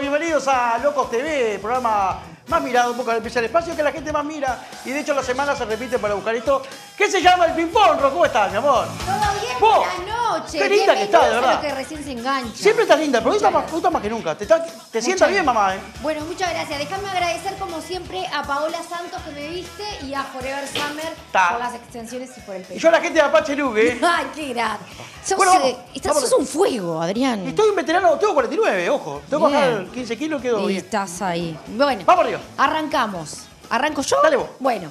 bienvenidos a Locos TV, programa más mirado un poco al especial espacio que la gente más mira y de hecho la semana se repite para buscar esto que se llama el ping-pong. Ro, ¿Cómo estás, mi amor? Todo bien, Vos, buenas noches. qué linda que estás, de verdad. que recién se enganchan. Siempre estás linda, pero hoy estás más, hoy estás más que nunca. Te, está- te Muchas sienta bien, mamá, ¿eh? Bueno, muchas gracias. Déjame agradecer como siempre a Paola Santos que me viste y a Forever Summer Ta. por las extensiones y por el Y pelo. yo a la gente de Apache Luke, ¿eh? Ay, qué grande. Sos, Bueno, vamos, eh, estás- vamos. sos un fuego, Adrián. Estoy un veterano, tengo 49, ojo. Tengo que bajar 15 kilos, quedo Y bien. estás ahí. Bueno, Vamos arriba. Arrancamos. ¿Arranco yo? Dale vos. Bueno,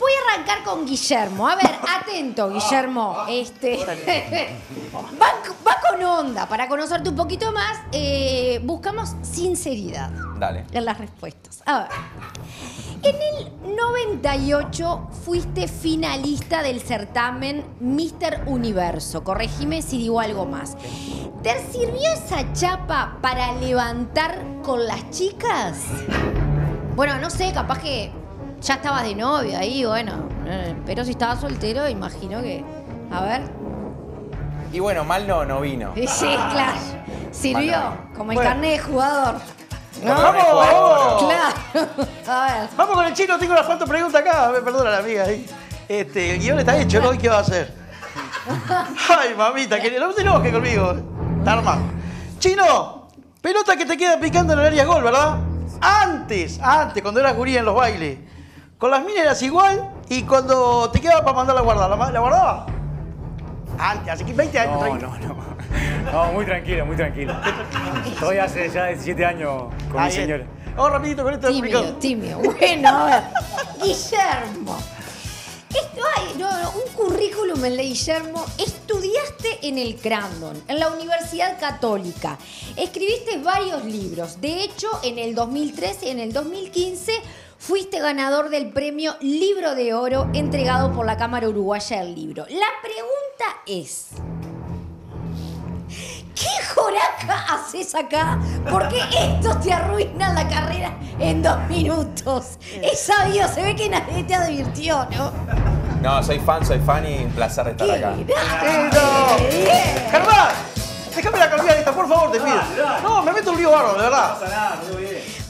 voy a arrancar con Guillermo. A ver, atento, Guillermo. Este, va, va con onda. Para conocerte un poquito más, eh, buscamos sinceridad Dale. en las respuestas. A ver. En el 98 fuiste finalista del certamen Mister Universo. Corregime si digo algo más. ¿Te sirvió esa chapa para levantar con las chicas? Bueno, no sé, capaz que ya estabas de novio ahí, bueno. eh, Pero si estabas soltero, imagino que. A ver. Y bueno, mal no, no vino. Sí, claro. Sirvió como el Bueno. carnet de jugador. Como Vamos, vamos. Claro. A ver. Vamos con el chino, tengo unas cuantas preguntas acá. Me perdona la amiga ahí. Este, el guion está hecho, ¿no? ¿Y qué va a hacer? Ay, mamita, que no te enojes conmigo. Está armado. Chino, pelota que te queda picando en el área gol, ¿verdad? Antes, antes, cuando eras guría en los bailes. Con las minas eras igual y cuando te quedaba para mandarla a guardar, ¿la, la guardaba? Antes, hace 20 años. No, 30. no, no. No, muy tranquilo, muy tranquilo. Estoy hace ya 17 años con Ah, mi señora. Vamos rapidito con esto. Tímido, tímido. Bueno. Guillermo. No, no, un currículum el de Guillermo. Estudiaste en el Crandon, en la Universidad Católica. Escribiste varios libros. De hecho, en el 2013 y en el 2015 fuiste ganador del premio Libro de Oro entregado por la Cámara Uruguaya del Libro. La pregunta es. ¿Qué joraca haces acá? Porque esto te arruina la carrera en dos minutos. Es sabido, se ve que nadie te advirtió, ¿no? No, soy fan, soy fan y un placer estar acá. ¡Qué ¡Lindo! bien! Germán, déjame la cambiar esta, por favor, te pido. No, me meto un lío bárbaro, de verdad.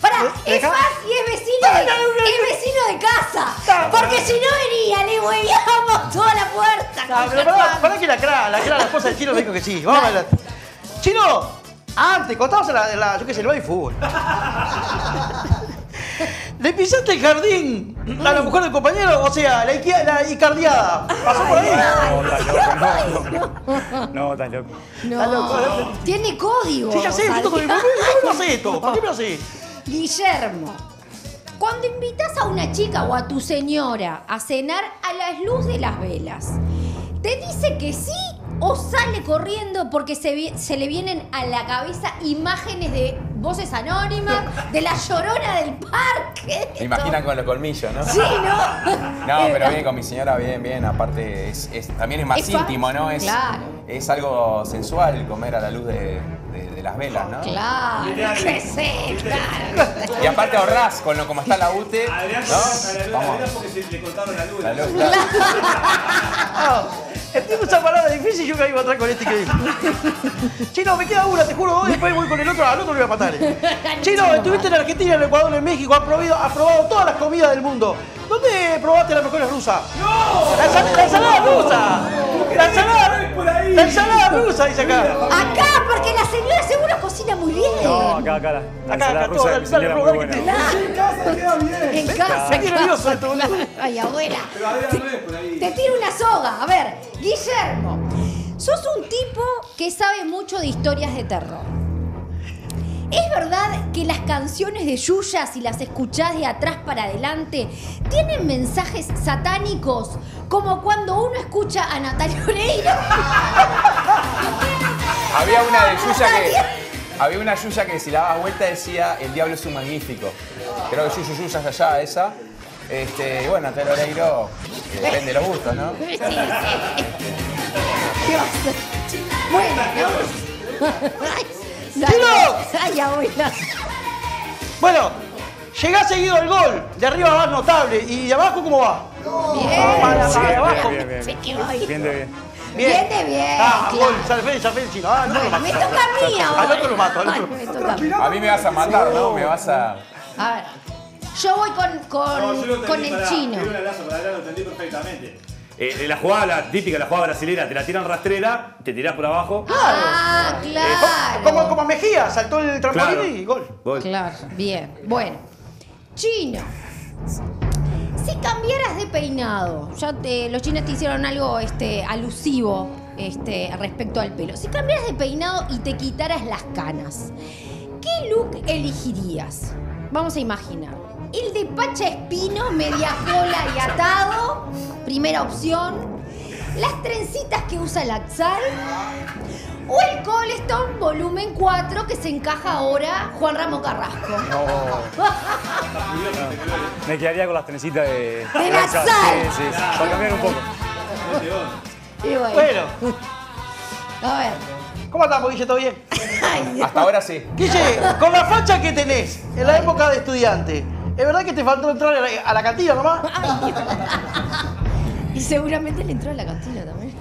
Pará, ¿Eh? es más y es vecino de, es vecino de casa. Porque si no venía, le huevíamos toda la puerta. Ah, con pero pará, que la cra, la cra, la esposa del chino me dijo que sí. Vamos a ver. Chino, antes, en la, la- yo qué sé, el de fútbol. ¿Le pisaste el jardín a la mujer del compañero? O sea, la, iquia- la icardiada. ¿Pasó por ahí? No, estás loco, no, no. No, estás loco. No, tiene código. Sí, ya sé, yo con mi ¿Por qué me haces esto? ¿Por qué me haces? Guillermo, cuando invitas a una chica o a tu señora a cenar a la luz de las velas, ¿te dice que sí o sale corriendo porque se, le vienen a la cabeza imágenes de voces anónimas, de la llorona del parque? Me imaginan con los colmillos, ¿no? Sí, ¿no? No, pero bien, con mi señora, bien, bien. Aparte, es, es- también es más Es íntimo, ¿no? Es, Claro. es algo sensual comer a la luz de, de- de las velas, ¿no? Claro, que sí, claro. Y aparte ahorrás con lo como está la UTE, Adrián, ¿no? Adrián, Vamos. Adrián porque se le cortaron la luz. La luz, claro. Ah, entiendo esa palabra difícil y yo que iba atrás con este increíble. Chino, me queda una, te juro, dos, después voy con el otro, al otro lo voy a matar. eh. Chino, estuviste en Argentina, en Ecuador, en México, has probado, has probado todas las comidas del mundo. ¿Dónde probaste las mejores rusas? ¡No! La, ensal- la ensalada rusa. La ensalada, por ahí. la ensalada rusa, dice acá. Acá, la señora seguro cocina muy bien. No, acá, acá. La, la Acá, acá, rusa todo, señora dale, muy buena. En casa queda bien. En casa. Quedé nervioso esto, boludo. Ay, abuela. Pero no es por ahí. Te tiro una soga. A ver, Guillermo. Sos un tipo que sabe mucho de historias de terror. ¿Es verdad que las canciones de Yuya, si las escuchás de atrás para adelante, tienen mensajes satánicos? Como cuando uno escucha a Natalia Oreiro. Había una de Yuya que. Había una Yuya que si la dabas vuelta decía el diablo es un magnífico. Creo que Yuyu Yuya es allá, esa. Este, y bueno, Natalia Oreiro, eh, depende de los gustos, ¿no? Sí, sí. Dios. Bueno, ¿no? Ay, abuela. Bueno, llegás seguido al gol. De arriba vas notable. ¿Y de abajo cómo va? Bien. Para, sí, para abajo. Bien, bien, Se bien. quedó ahí. Bien de bien. Bien de bien, Ah, claro. gol, sale Fede, sale Fede, chino. Ah, no lo Bueno, mato. me toca a mí ahora. Al otro lo mato, al Ay, otro. me toca a mí. A mí me vas a matar, ¿no? Me vas a. A ver, yo voy con, con, No, yo lo entendí, con el pará, chino. Lazo para lo entendí perfectamente. Eh, la jugada la típica, la jugada brasilera, te la tiran rastrera, te tirás por abajo. Ah, claro. Como, como Mejía, saltó el trampolín Claro. y gol. Gol. Claro, bien. Bueno, chino. Si cambiaras de peinado, ya te, los chinos te hicieron algo este, alusivo este, respecto al pelo. Si cambiaras de peinado y te quitaras las canas, ¿qué look elegirías? Vamos a imaginar. El de Pacha Espino, media cola y atado, primera opción. Las trencitas que usa Laxal. O el Coleston volumen 4 que se encaja ahora Juan Ramos Carrasco. Me quedaría con las trencitas de... De la Sí, sal. sí, sí, para cambiar un poco. Y bueno, Bueno, a ver. ¿cómo andamos, Guille? ¿Todo bien? Ay, Dios. Hasta ahora sí. Guille, con la facha que tenés en la época de estudiante, ¿es verdad que te faltó entrar a la, a la cantina nomás? Ay, Dios. Y seguramente le entró a la cantina también.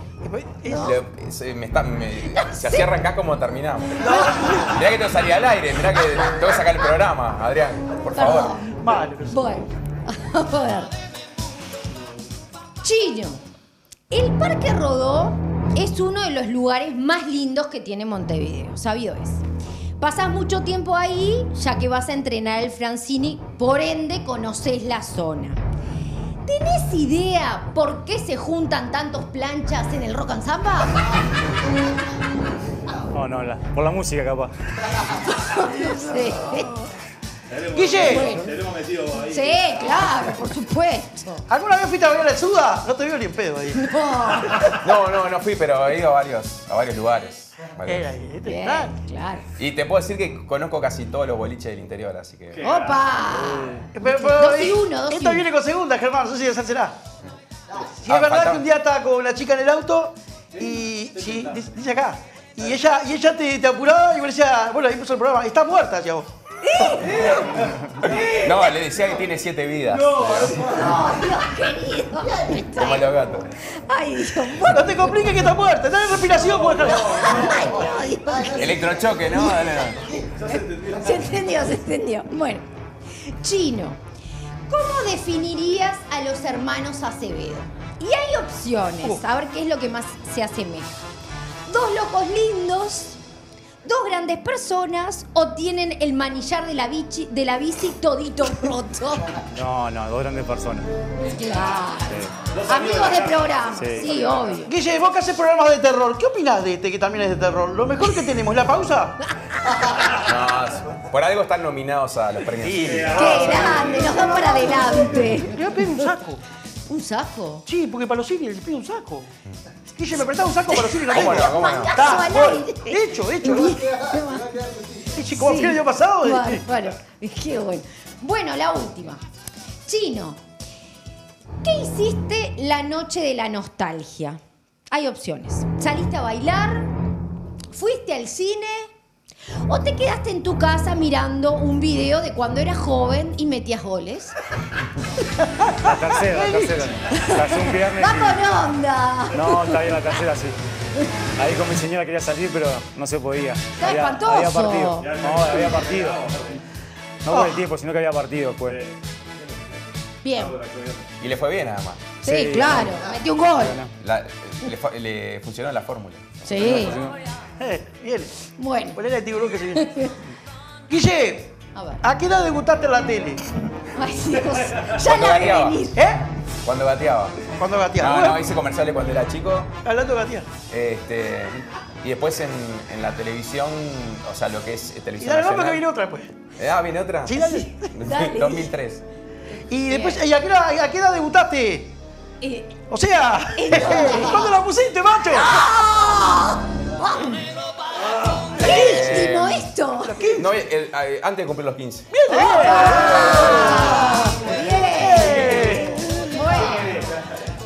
Le- se, me está, me- se hacía arrancar como terminamos. Mirá que tengo que salir al aire, mirá que tengo que sacar el programa, Adrián, por favor. Perdón. Vale, Bueno, a ver. Chino, el Parque Rodó es uno de los lugares más lindos que tiene Montevideo, sabido es. Pasas mucho tiempo ahí, ya que vas a entrenar el Francini, por ende conoces la zona. ¿Tenés idea por qué se juntan tantos planchas en el Rock and Samba? No, no, la- por la música capaz. No sé. Guille, Te lo hemos metido ahí. Sí, claro, por supuesto. ¿alguna vez fuiste a ver el Suda? No te veo ni en pedo ahí. No. No, no, no fui, pero he ido a varios, a varios lugares. Varios. Era ahí, Bien, ah, claro. Y te puedo decir que conozco casi todos los boliches del interior, así que. ¡Opa! Pero, pero, Dos y uno, dos y Esta uno. viene con segunda, Germán, no sé si esa será. Si Ah, es verdad falta- que un día estaba con la chica en el auto y. Sí, dice dice acá. Y ella, y ella te, te apuraba y me decía, bueno, ahí empezó el programa, está muerta, decía vos. No, le decía que tiene siete vidas. ¡Oh, Dios querido! Como los gatos. ¡Ay, Dios! Bueno, No te compliques que está muerta, en respiración, pues, puedes ¡Ay, no, Dios! Electrochoque, ¿no? Dale, no. Se entendió, se entendió. Bueno, Chino, ¿cómo definirías a los hermanos Acevedo? Y hay opciones, a ver qué es lo que más se asemeja. Dos locos lindos, dos grandes personas o tienen el manillar de la bici, de la bici todito roto. No, no, dos grandes personas. Claro. Amigos de programa, sí, Sí. obvio. Guille, vos que haces programas de terror, ¿qué opinás de este que también es de terror? Lo mejor que tenemos, la pausa. No, por algo están nominados a los premios. Qué grande, nos van para adelante. Le voy a pedir un saco. ¿Un saco? Sí, porque para los cines les pido un saco. Guille, ¿me prestás un saco para los cines? ¿Cómo no? ¿Cómo no? Está, hecho, hecho. Guille, ¿cómo fue el año pasado? Bueno, bueno, qué bueno. Bueno, la última. Chino, ¿qué hiciste la noche de la nostalgia? Hay opciones. ¿Saliste a bailar? ¿Fuiste al cine? ¿O te quedaste en tu casa mirando un video de cuando eras joven y metías goles? La tercera, la tercera. Un viernes ¡Va con onda! No, está bien la tercera, sí. Ahí con mi señora quería salir, pero no se podía. Está había, espantoso. había partido. No, había partido. No por el tiempo, sino que había partido después. Bien. Y le fue bien, además. Sí, Sí. claro. Metió un gol. La- le, fu- le funcionó la fórmula. Sí. Eh, viene. Bueno, Ponele el tiburón que se viene. Guille, a ver. ¿a qué edad debutaste en la tele? Ay, Dios. Ya Cuando la vi gateaba. venir. ¿Eh? Cuando gateaba. Cuando gateaba. No, no, hice comerciales cuando era chico. Hablando de gatear. Este, y después en, en la televisión, o sea, lo que es eh, Y televisión dale, no, porque nacional. viene otra después. Eh, Ah, viene otra. Sí, dale. Dale. 2003. Y después, ¿y a qué, edad, a qué edad debutaste? Eh, O sea, ¿En dónde? ¿cuándo la pusiste, macho? ¡Qué íntimo esto! No, el- el- eh, antes de cumplir los 15. Bien.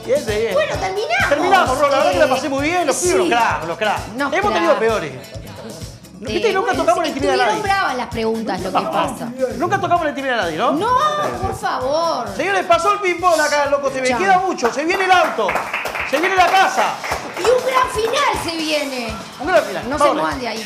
Bien, bien. bueno, terminamos. Terminamos, Ro, la verdad que la Eh, pasé muy bien, los pibes, los cracks, los cracks. Hemos tenido peores. Eh, ¿Viste? Nunca tocamos la intimidad de Estuvieron nadie. bravas las preguntas, lo que pasa. Nunca tocamos la intimidad de nadie, ¿no? No, por favor. Señores, pasó el ping-pong acá, loco TV. Chao. Queda mucho. Se viene el auto. Se viene la casa. Y un gran final se viene. Un gran final. No se muevan de ahí.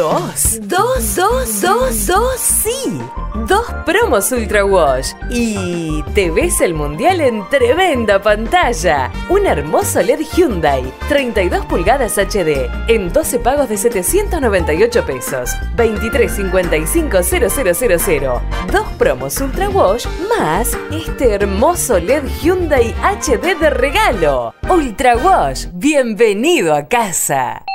Dos, dos, dos, dos, dos, sí. Dos promos Ultra Wash. Y te ves el mundial en tremenda pantalla. Un hermoso LED Hyundai, 32 pulgadas HD, en 12 pagos de 798 pesos. 23550000. Dos promos Ultra Wash más este hermoso LED Hyundai HD de regalo. Ultra Wash, bienvenido a casa.